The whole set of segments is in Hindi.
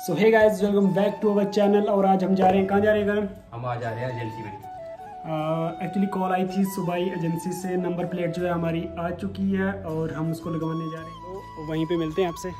So hey guys welcome back to our channel और आज हम जा रहे हैं कहाँ जा रहे हैं करण? हम आ जा रहे हैं एजेंसी में। एक्चुअली कॉल आई थी सुबह ही एजेंसी से नंबर प्लेट जो है हमारी आ चुकी है और हम उसको लगवाने जा रहे हैं। तो वहीं पे मिलते हैं आपसे।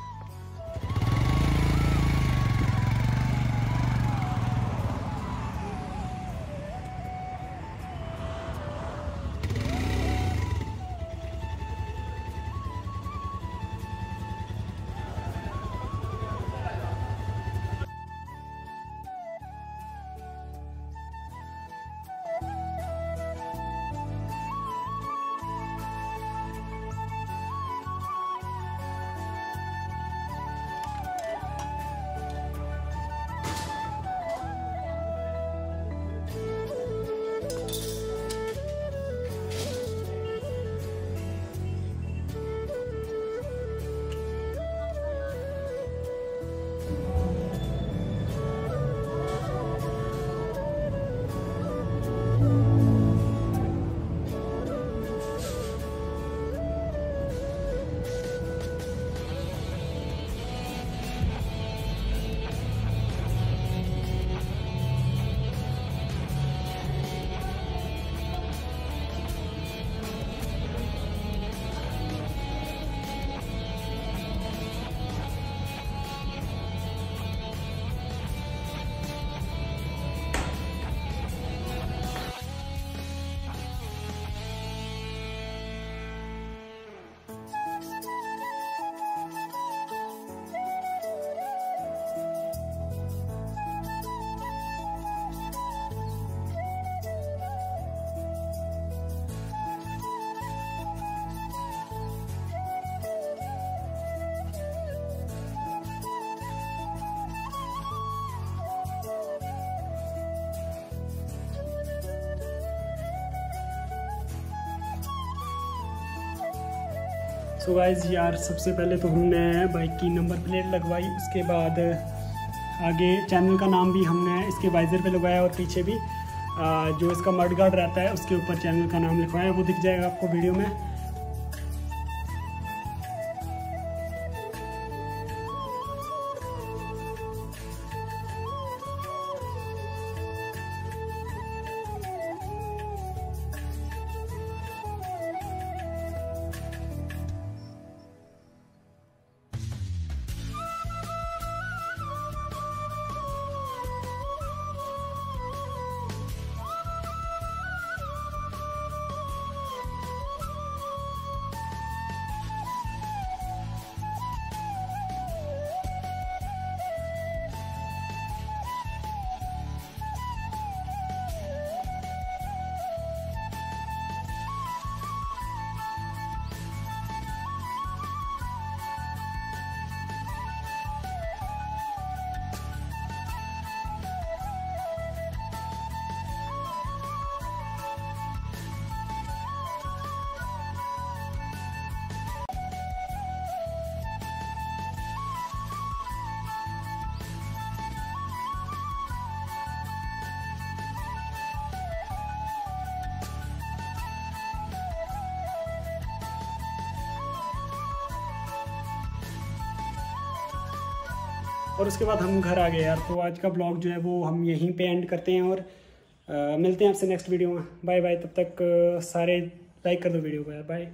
सो गाइज़ यार, सबसे पहले तो हमने बाइक की नंबर प्लेट लगवाई, उसके बाद आगे चैनल का नाम भी हमने इसके वाइज़र पे लगवाया और पीछे भी जो इसका मड गार्ड रहता है, उसके ऊपर चैनल का नाम लिखवाया, वो दिख जाएगा आपको वीडियो में। और उसके बाद हम घर आ गए यार। तो आज का ब्लॉग जो है वो हम यहीं पे एंड करते हैं और आ, मिलते हैं आपसे नेक्स्ट वीडियो में। बाय बाय तब तक सारे लाइक कर दो वीडियो को यार। बाय